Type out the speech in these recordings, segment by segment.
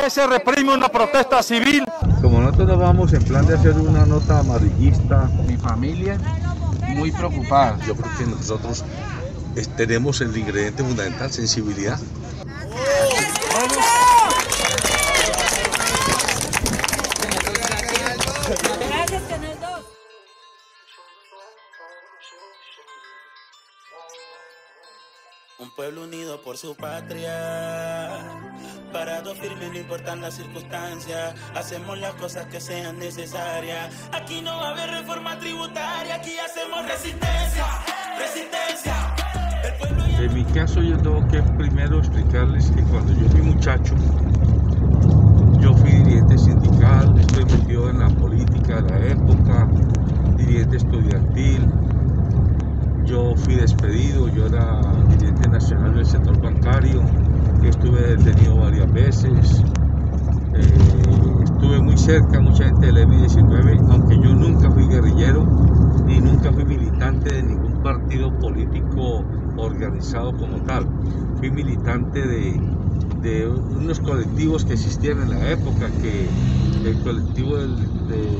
qué se reprime una protesta civil? Como nosotros nos vamos en plan de hacer una nota amarillista. Mi familia muy preocupada. Yo creo que nosotros tenemos el ingrediente fundamental, sensibilidad. Un pueblo unido por su patria. Parado firme, no importan las circunstancias. Hacemos las cosas que sean necesarias. Aquí no va a haber reforma tributaria. Aquí hacemos resistencia, resistencia. En mi caso, yo tengo que primero explicarles que cuando yo fui muchacho, yo fui dirigente sindical, estoy metido en la política de la época, dirigente estudiantil. Yo fui despedido, yo era dirigente nacional del sector bancario, estuve detenido varias veces, eh, estuve muy cerca, mucha gente del M-19, aunque yo nunca fui guerrillero ni nunca fui militante de ningún partido político organizado como tal. Fui militante de, unos colectivos que existían en la época, que el colectivo del, del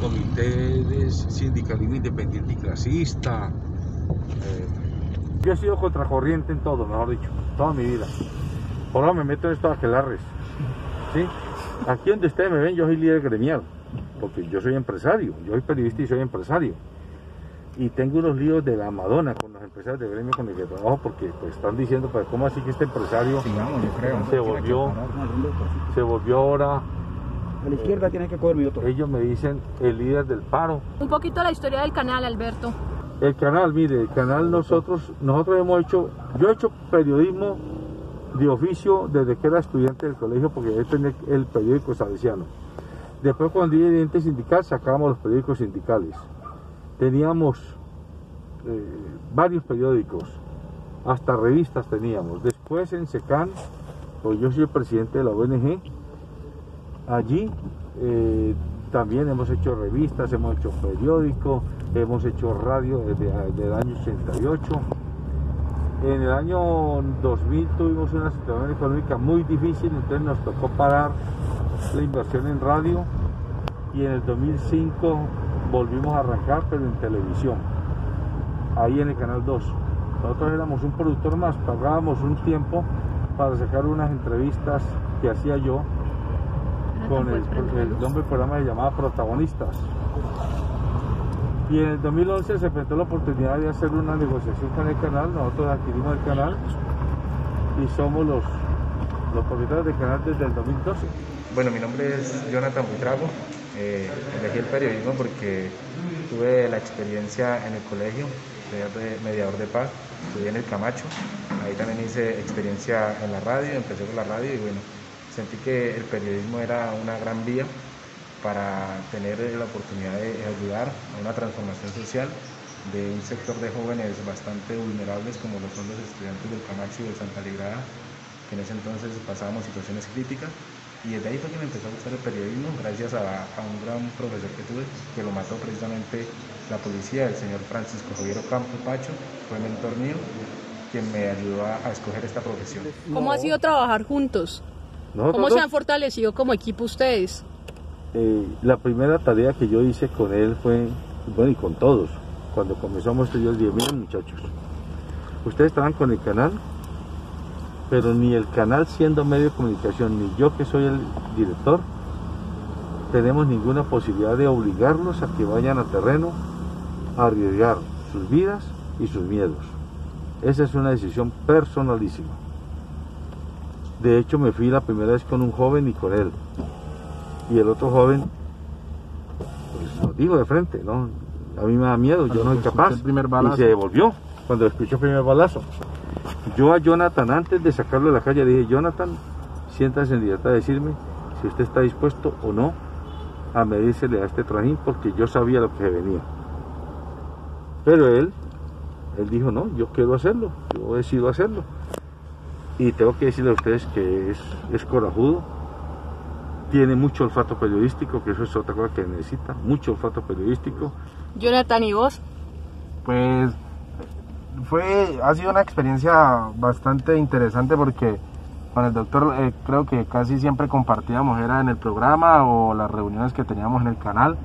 Comité de Sindicalismo Independiente y Clasista, eh, yo he sido contracorriente en todo, mejor dicho, toda mi vida. Ahora me meto en estos aquelarres. ¿sí? Aquí donde ustedes me ven, yo soy líder gremial, porque yo soy empresario, yo soy periodista y soy empresario. Y tengo unos líos de la Madonna con los empresarios de gremio con el que trabajo, porque pues, están diciendo, pues, ¿cómo así que este empresario Sigamos, yo creo. se volvió, se volvió ahora A la izquierda tiene que coger mi otro. ellos me dicen el líder del paro. Un poquito la historia del canal, Alberto. El canal, mire, el canal nosotros, nosotros hemos hecho, yo he hecho periodismo de oficio desde que era estudiante del colegio porque yo tenía el periódico salesiano. Después cuando era dirigente sindical sacábamos los periódicos sindicales. Teníamos eh, varios periódicos, hasta revistas teníamos. Después en SECAN, pues yo soy el presidente de la ONG, allí eh, también hemos hecho revistas, hemos hecho periódico, hemos hecho radio desde, desde el año 88. En el año 2000 tuvimos una situación económica muy difícil, entonces nos tocó parar la inversión en radio y en el 2005 volvimos a arrancar, pero en televisión, ahí en el Canal 2. Nosotros éramos un productor más, pagábamos un tiempo para sacar unas entrevistas que hacía yo con el, el nombre del programa se llamaba Protagonistas. Y en el 2011 se presentó la oportunidad de hacer una negociación con el canal, nosotros adquirimos el canal y somos los, los propietarios del canal desde el 2012. Bueno, mi nombre es Jonathan Buitrago. Eh, elegí el periodismo porque tuve la experiencia en el colegio de mediador de paz, estudié en el Camacho, ahí también hice experiencia en la radio, empecé con la radio y bueno, sentí que el periodismo era una gran vía para tener la oportunidad de ayudar a una transformación social de un sector de jóvenes bastante vulnerables como lo son los estudiantes del Camacho y de Santa Librada, que en ese entonces pasábamos situaciones críticas. Y desde ahí fue que me empezó a gustar el periodismo, gracias a, a un gran profesor que tuve, que lo mató precisamente la policía, el señor Francisco Javier Ocampo Pacho, fue mentor mío, quien me ayudó a, a escoger esta profesión. ¿Cómo ha sido trabajar juntos? ¿Cómo se han fortalecido como equipo ustedes? Eh, la primera tarea que yo hice con él fue, bueno, y con todos, cuando comenzamos esto, yo les dije, muchachos, ustedes estaban con el canal, pero ni el canal siendo medio de comunicación, ni yo que soy el director, tenemos ninguna posibilidad de obligarlos a que vayan a terreno a arriesgar sus vidas y sus miedos. Esa es una decisión personalísima. De hecho, me fui la primera vez con un joven y con él. Y el otro joven, pues lo digo de frente, ¿no? A mí me da miedo, yo no soy capaz. el primer y balazo. se devolvió cuando escuchó el primer balazo. Yo a Jonathan, antes de sacarlo de la calle, le dije, Jonathan, siéntase en libertad de decirme si usted está dispuesto o no a medírsele a este trajín, porque yo sabía lo que venía. Pero él, él dijo, no, yo quiero hacerlo, yo decido hacerlo. Y tengo que decirle a ustedes que es, es corajudo, tiene mucho olfato periodístico, que eso es otra cosa que necesita, mucho olfato periodístico. Jonathan, ¿y vos? Pues fue, ha sido una experiencia bastante interesante porque con el doctor eh, creo que casi siempre compartíamos, era en el programa o las reuniones que teníamos en el canal.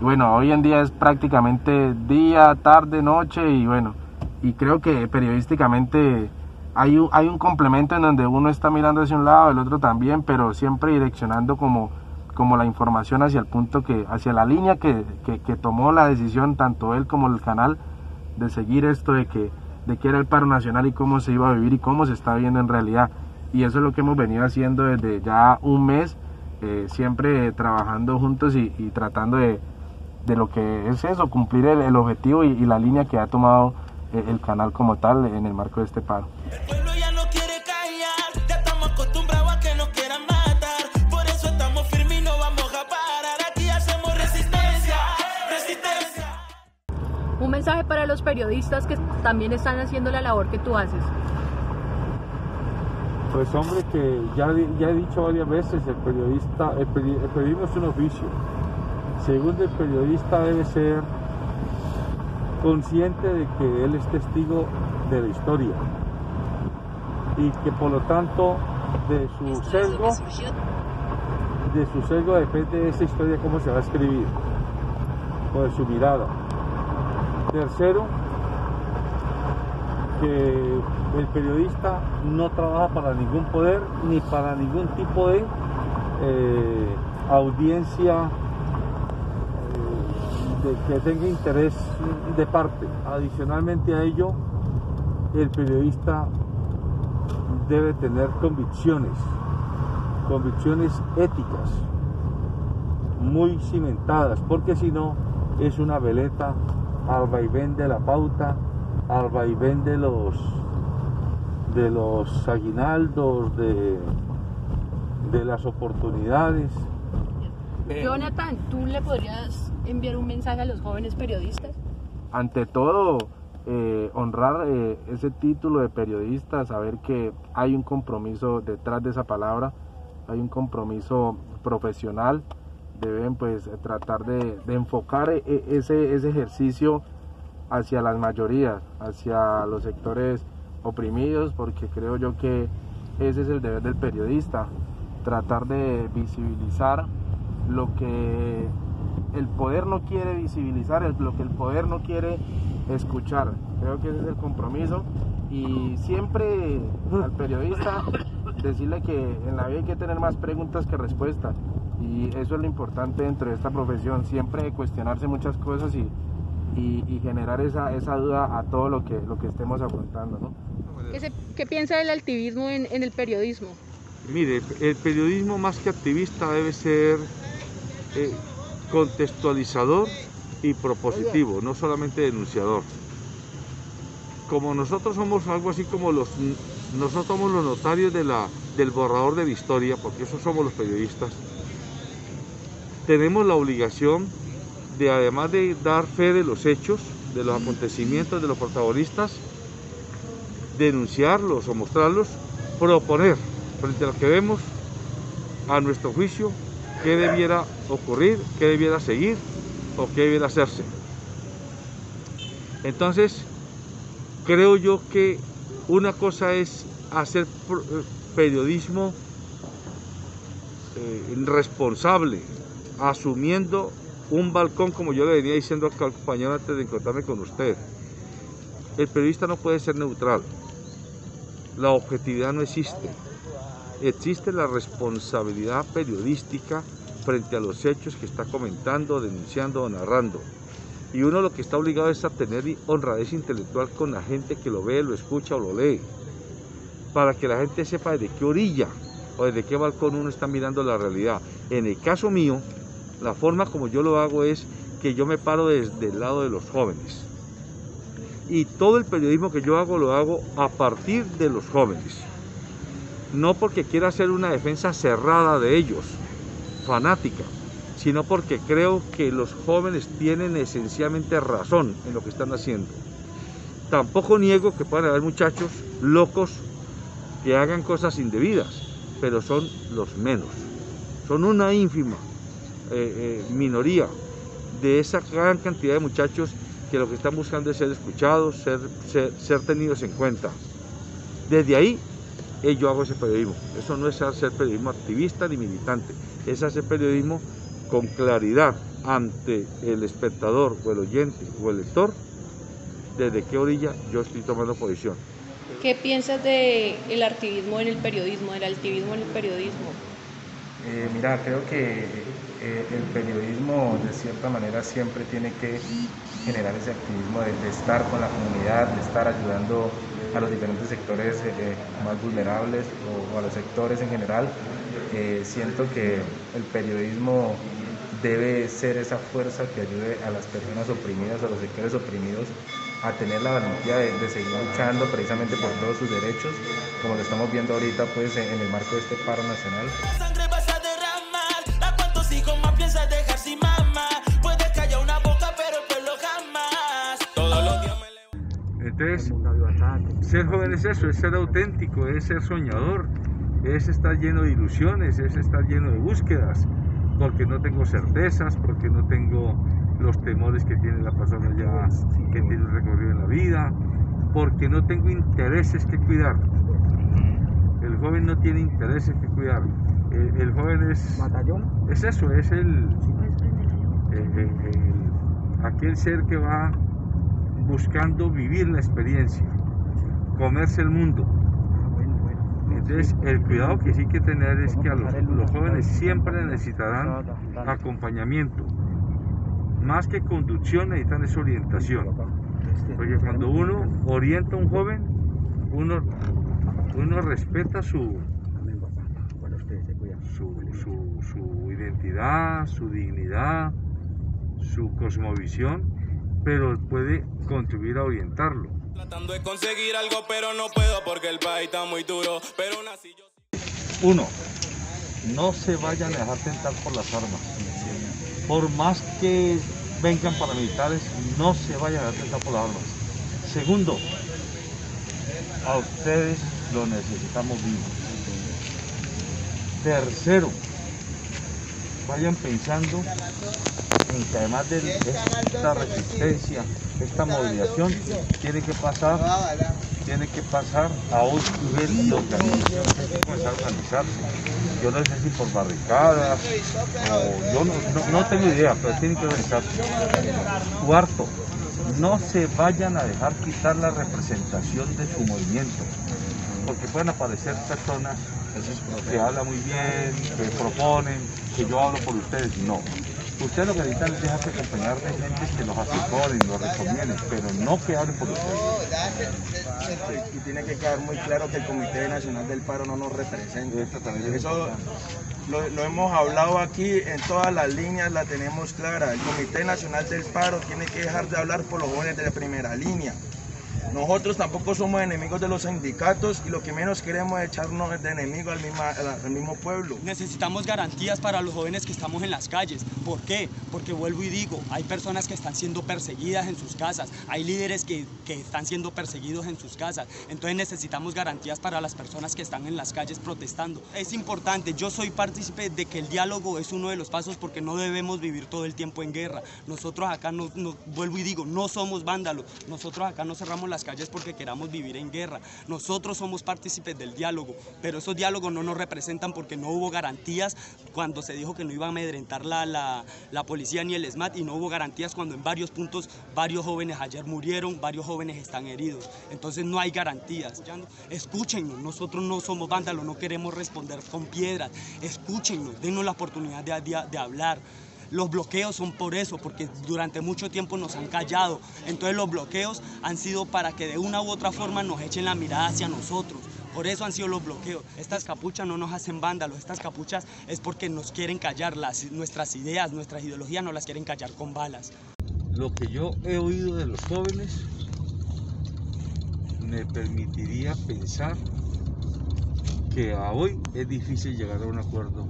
Y bueno, hoy en día es prácticamente día, tarde, noche y bueno, y creo que periodísticamente hay un, complemento en donde uno está mirando hacia un lado, el otro también, pero siempre direccionando como, la información hacia el punto que, hacia la línea que, tomó la decisión tanto él como el canal de seguir esto de que, que era el paro nacional y cómo se iba a vivir y cómo se está viendo en realidad. Y eso es lo que hemos venido haciendo desde ya un mes, eh, siempre trabajando juntos y, tratando de, lo que es eso, cumplir el, objetivo y, y la línea que ha tomado el canal como tal en el marco de este paro. El pueblo ya no quiere callar, ya estamos acostumbrados a que nos quieran matar. Por eso estamos firmes y no vamos a parar. Aquí hacemos resistencia, resistencia. Un mensaje para los periodistas que también están haciendo la labor que tú haces. Pues hombre, que ya, ya he dicho varias veces, el periodista, el periodismo es un oficio. Segundo, el periodista debe ser consciente de que él es testigo de la historia y que por lo tanto de su sesgo de su sesgo depende de esa historia cómo se va a escribir o de su mirada tercero que el periodista no trabaja para ningún poder ni para ningún tipo de eh, audiencia que tenga interés de parte. Adicionalmente a ello, el periodista debe tener convicciones, convicciones éticas muy cimentadas, porque si no es una veleta al vaivén de la pauta, al vaivén de los de los aguinaldos, de, de las oportunidades. Jonathan, ¿tú le podrías enviar un mensaje a los jóvenes periodistas? Ante todo, eh, honrar eh, ese título de periodista, saber que hay un compromiso detrás de esa palabra, hay un compromiso profesional, deben pues tratar de, enfocar eh, ese, ese ejercicio hacia las mayorías, hacia los sectores oprimidos, porque creo yo que ese es el deber del periodista, tratar de visibilizar lo que el poder no quiere visibilizar, lo que el poder no quiere escuchar. Creo que ese es el compromiso y siempre al periodista decirle que en la vida hay que tener más preguntas que respuestas y eso es lo importante dentro de esta profesión, siempre cuestionarse muchas cosas y, generar esa, esa, duda a todo lo que, lo que estemos afrontando. ¿Qué, piensa del activismo en, en el periodismo? Mire, el periodismo más que activista debe ser eh, contextualizador y propositivo, no solamente denunciador. Como nosotros somos algo así como los, nosotros somos los notarios de la, del borrador de la historia, porque eso somos los periodistas, tenemos la obligación de, además de dar fe de los hechos, de los acontecimientos, de los protagonistas, denunciarlos o mostrarlos, proponer frente a lo que vemos, a nuestro juicio, qué debiera ocurrir, qué debiera seguir o qué debiera hacerse. Entonces, creo yo que una cosa es hacer periodismo eh, responsable, asumiendo un balcón, como yo le venía diciendo al compañero antes de encontrarme con usted. El periodista no puede ser neutral. La objetividad no existe existe la responsabilidad periodística frente a los hechos que está comentando, denunciando o narrando. Y uno lo que está obligado es a tener honradez intelectual con la gente que lo ve, lo escucha o lo lee, para que la gente sepa de qué orilla o desde qué balcón uno está mirando la realidad. En el caso mío, la forma como yo lo hago es que yo me paro desde el lado de los jóvenes. Y todo el periodismo que yo hago lo hago a partir de los jóvenes no porque quiera hacer una defensa cerrada de ellos, fanática, sino porque creo que los jóvenes tienen esencialmente razón en lo que están haciendo. Tampoco niego que puedan haber muchachos locos que hagan cosas indebidas, pero son los menos. Son una ínfima eh, eh, minoría de esa gran cantidad de muchachos que lo que están buscando es ser escuchados, ser, ser tenidos en cuenta. Desde ahí yo hago ese periodismo. Eso no es hacer periodismo activista ni militante, es hacer periodismo con claridad ante el espectador o el oyente o el lector desde qué orilla yo estoy tomando posición. ¿Qué piensas del el activismo en el periodismo, del activismo en el periodismo? Eh, mira, creo que eh, el periodismo de cierta manera siempre tiene que generar ese activismo de, estar con la comunidad, de estar ayudando a los diferentes sectores eh, más vulnerables o, a los sectores en general. siento que el periodismo debe ser esa fuerza que ayude a las personas oprimidas, a los sectores oprimidos, a tener la valentía de, seguir luchando precisamente por todos sus derechos, como lo estamos viendo ahorita pues en, el marco de este paro nacional. Entonces, ser joven es eso, es ser auténtico, es ser soñador, es estar lleno de ilusiones, es estar lleno de búsquedas, porque no tengo certezas, porque no tengo los temores que tiene la persona ya que tiene un recorrido en la vida, porque no tengo intereses que cuidar. El joven no tiene intereses que cuidar. El, joven es, es eso, es el, aquel ser que va buscando vivir la experiencia, comerse el mundo. Entonces, el cuidado que sí hay que tener es que a los jóvenes siempre necesitarán acompañamiento. Más que conducción necesitan es orientación. Porque cuando uno orienta a un joven, uno, uno respeta su, su, su, identidad, su dignidad, su cosmovisión, pero puede contribuir a orientarlo. Tratando de conseguir algo, pero no puedo porque el país está muy duro. Pero Uno, no se vayan a dejar tentar por las armas por más que vengan paramilitares, no se vayan a atentar por las armas. Segundo, a ustedes lo necesitamos vivos. Tercero, vayan pensando en que además de esta resistencia, esta movilización, tiene que pasar, tiene que pasar a otro nivel de organización, tiene que comenzar a organizarse. Yo no sé si por barricadas, o yo no, tengo idea, pero tiene que organizarse. Cuarto, no se vayan a dejar quitar la representación de su movimiento, porque pueden aparecer personas que hablan muy bien, que proponen, que yo hablo por ustedes, no. Ustedes lo que necesitan es dejarse acompañar de gente que los asesoren, los recomienden, pero no que hablen por ustedes. Y tiene que quedar muy claro que el Comité Nacional del Paro no nos representa. Eso lo, lo, hemos hablado aquí, en todas las líneas la tenemos clara. El Comité Nacional del Paro tiene que dejar de hablar por los jóvenes de la primera línea. Nosotros tampoco somos enemigos de los sindicatos y lo que menos queremos es echarnos de enemigo al, mismo pueblo. Necesitamos garantías para los jóvenes que estamos en las calles. ¿Por qué? Porque vuelvo y digo, hay personas que están siendo perseguidas en sus casas, hay líderes que, que están siendo perseguidos en sus casas. Entonces necesitamos garantías para las personas que están en las calles protestando. Es importante, yo soy partícipe de que el diálogo es uno de los pasos porque no debemos vivir todo el tiempo en guerra. Nosotros acá, no, no vuelvo y digo, no somos vándalos. Nosotros acá no cerramos las calles porque queramos vivir en guerra. Nosotros somos partícipes del diálogo, pero esos diálogos no nos representan porque no hubo garantías cuando se dijo que no iba a amedrentar la, la, policía ni el SMAT y no hubo garantías cuando en varios puntos varios jóvenes ayer murieron, varios jóvenes están heridos. Entonces no hay garantías. Escúchenos, nosotros no somos vándalos, no queremos responder con piedras. Escúchenos, denos la oportunidad de, de hablar. Los bloqueos son por eso, porque durante mucho tiempo nos han callado. Entonces los bloqueos han sido para que de una u otra forma nos echen la mirada hacia nosotros. Por eso han sido los bloqueos. Estas capuchas no nos hacen vándalos, estas capuchas es porque nos quieren callar, las, nuestras ideas, nuestras ideologías no las quieren callar con balas. Lo que yo he oído de los jóvenes me permitiría pensar que a hoy es difícil llegar a un acuerdo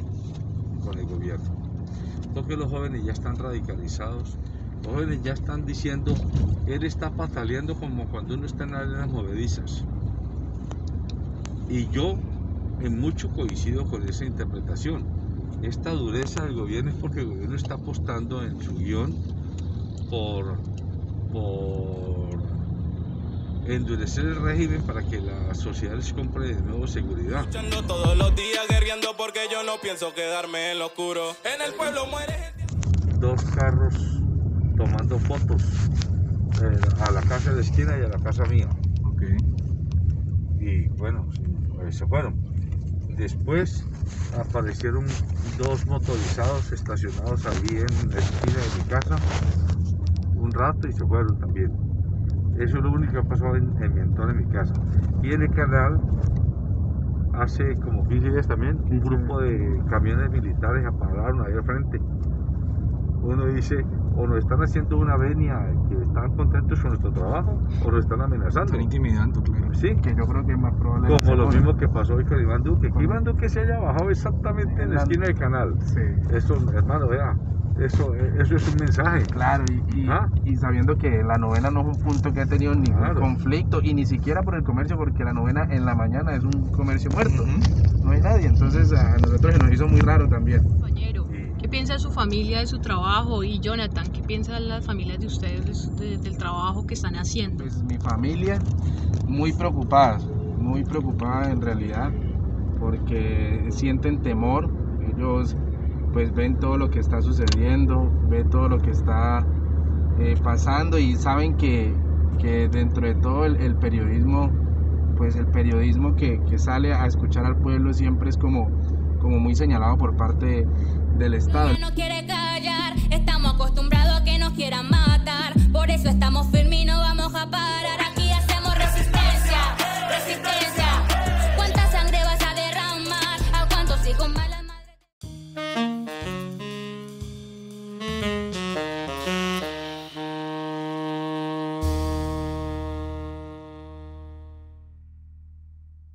con el gobierno que los jóvenes ya están radicalizados, los jóvenes ya están diciendo, él está pataleando como cuando uno está en arenas movedizas. Y yo en mucho coincido con esa interpretación. Esta dureza del gobierno es porque el gobierno está apostando en su guion por, por endurecer el régimen para que la sociedad les compre de nuevo seguridad. Todos los días guerreando porque yo no pienso quedarme en lo oscuro. En el pueblo muere Dos carros tomando fotos eh, a la casa de la esquina y a la casa mía. Y bueno, se fueron. Después aparecieron dos motorizados estacionados allí en la esquina de mi casa un rato y se fueron también. Eso es lo único que ha pasado en, mi entorno, en mi casa. Y en el canal, hace como 15 días también, un grupo de camiones militares apagaron ahí al frente. Uno dice, o nos están haciendo una venia que están contentos con nuestro trabajo, o nos están amenazando. Están intimidando, claro. Sí. Que yo creo que es más probable. Como lo mismo que pasó hoy con Iván Duque. Que Iván Duque se haya bajado exactamente en la esquina del canal. Sí. Eso, hermano, vea, eso, eso es un mensaje. Claro, y, ¿Ah? y, sabiendo que la novena no es un punto que ha tenido ningún conflicto, y ni siquiera por el comercio, porque la novena en la mañana es un comercio muerto. No hay nadie, entonces a nosotros se nos hizo muy raro también. Compañero, ¿qué piensa su familia de su trabajo? Y Jonathan, ¿qué piensan las familias de ustedes del trabajo que están haciendo? Pues mi familia, muy preocupada, muy preocupada en realidad, porque sienten temor. Ellos pues ven todo lo que está sucediendo, ven todo lo que está eh, pasando y saben que, dentro de todo el, periodismo, pues el periodismo que, sale a escuchar al pueblo siempre es como, como muy señalado por parte del Estado.